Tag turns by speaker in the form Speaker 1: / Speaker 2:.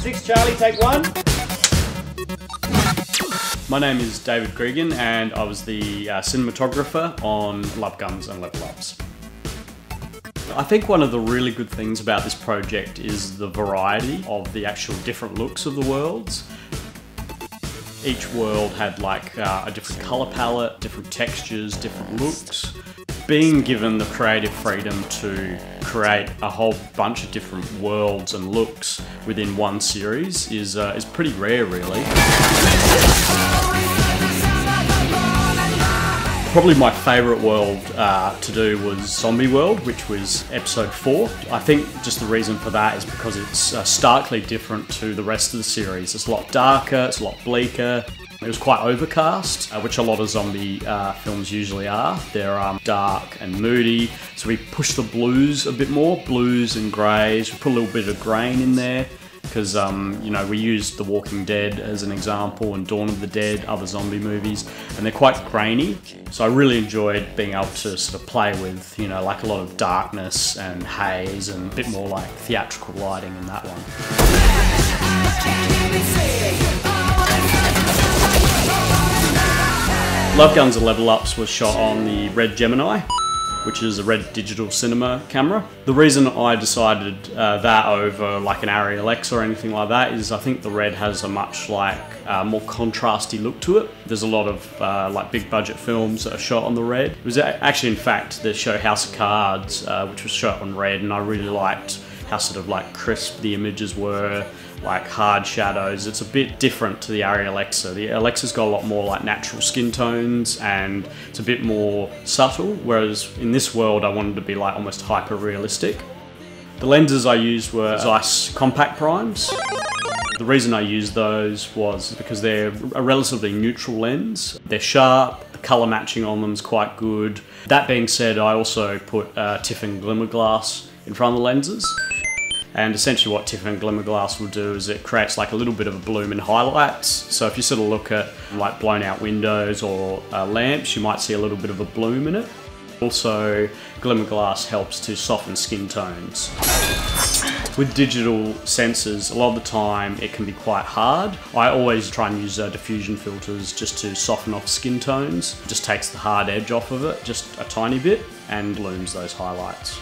Speaker 1: Six Charlie, take one. My name is David Gregan and I was the uh, cinematographer on Love Guns and Level Ups. I think one of the really good things about this project is the variety of the actual different looks of the worlds. Each world had like uh, a different colour palette, different textures, different looks. Being given the creative freedom to create a whole bunch of different worlds and looks within one series is, uh, is pretty rare really. Probably my favourite world uh, to do was Zombie World, which was episode 4. I think just the reason for that is because it's uh, starkly different to the rest of the series. It's a lot darker, it's a lot bleaker. It was quite overcast, uh, which a lot of zombie uh, films usually are. They're um, dark and moody, so we push the blues a bit more, blues and greys. We put a little bit of grain in there because um, you know we used The Walking Dead as an example and Dawn of the Dead, other zombie movies, and they're quite grainy. So I really enjoyed being able to sort of play with you know like a lot of darkness and haze and a bit more like theatrical lighting in that one. Love Guns and Level Ups was shot on the Red Gemini, which is a red digital cinema camera. The reason I decided uh, that over like an Arri Alexa or anything like that is I think the red has a much like uh, more contrasty look to it. There's a lot of uh, like big budget films that are shot on the red. It was actually in fact the show House of Cards, uh, which was shot on red, and I really liked how sort of like crisp the images were like hard shadows. It's a bit different to the Arri Alexa. The Alexa's got a lot more like natural skin tones and it's a bit more subtle, whereas in this world I wanted to be like almost hyper realistic. The lenses I used were Zeiss compact primes. The reason I used those was because they're a relatively neutral lens. They're sharp, the colour matching on them is quite good. That being said, I also put uh, Tiffen Glimmer glass in front of the lenses. And essentially what Tiffen Glimmer Glass will do is it creates like a little bit of a bloom and highlights. So if you sort of look at like blown out windows or uh, lamps, you might see a little bit of a bloom in it. Also, Glimmer Glass helps to soften skin tones. With digital sensors, a lot of the time it can be quite hard. I always try and use uh, diffusion filters just to soften off skin tones. It just takes the hard edge off of it just a tiny bit and blooms those highlights.